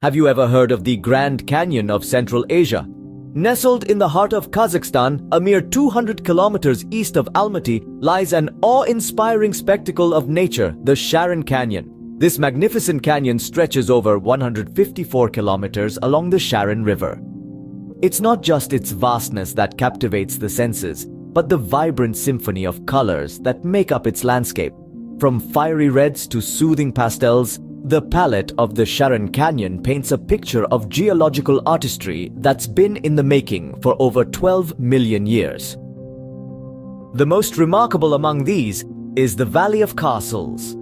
Have you ever heard of the Grand Canyon of Central Asia? Nestled in the heart of Kazakhstan, a mere 200 kilometers east of Almaty, lies an awe-inspiring spectacle of nature, the Charyn Canyon. This magnificent canyon stretches over 154 kilometers along the Charyn River. It's not just its vastness that captivates the senses, but the vibrant symphony of colors that make up its landscape. From fiery reds to soothing pastels, the palette of the Charyn Canyon paints a picture of geological artistry that's been in the making for over 12 million years. The most remarkable among these is the Valley of Castles.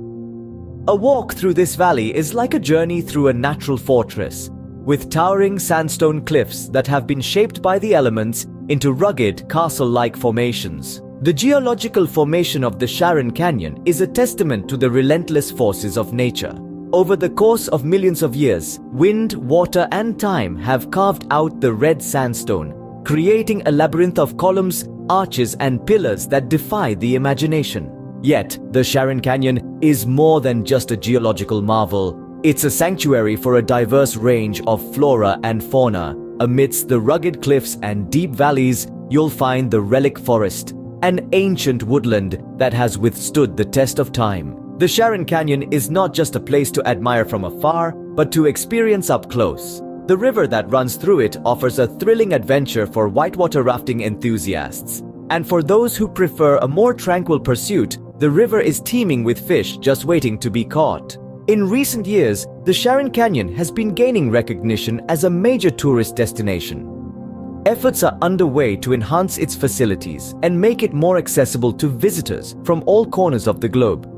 A walk through this valley is like a journey through a natural fortress, with towering sandstone cliffs that have been shaped by the elements into rugged castle-like formations. The geological formation of the Charyn Canyon is a testament to the relentless forces of nature. Over the course of millions of years, wind, water and time have carved out the red sandstone, creating a labyrinth of columns, arches and pillars that defy the imagination. Yet, the Charyn Canyon is more than just a geological marvel. It's a sanctuary for a diverse range of flora and fauna. Amidst the rugged cliffs and deep valleys, you'll find the relic forest, an ancient woodland that has withstood the test of time. The Charyn Canyon is not just a place to admire from afar, but to experience up close. The river that runs through it offers a thrilling adventure for whitewater rafting enthusiasts. And for those who prefer a more tranquil pursuit, the river is teeming with fish just waiting to be caught. In recent years, the Charyn Canyon has been gaining recognition as a major tourist destination. Efforts are underway to enhance its facilities and make it more accessible to visitors from all corners of the globe.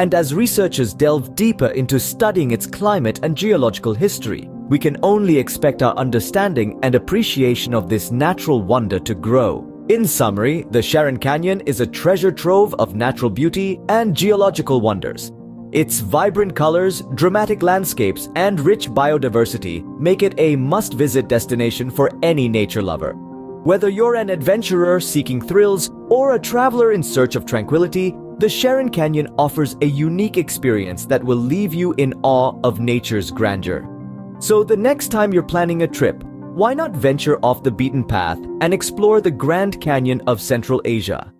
And as researchers delve deeper into studying its climate and geological history, we can only expect our understanding and appreciation of this natural wonder to grow. In summary, the Charyn Canyon is a treasure trove of natural beauty and geological wonders. Its vibrant colors, dramatic landscapes, and rich biodiversity make it a must-visit destination for any nature lover. Whether you're an adventurer seeking thrills or a traveler in search of tranquility, the Charyn Canyon offers a unique experience that will leave you in awe of nature's grandeur. So the next time you're planning a trip, why not venture off the beaten path and explore the Grand Canyon of Central Asia?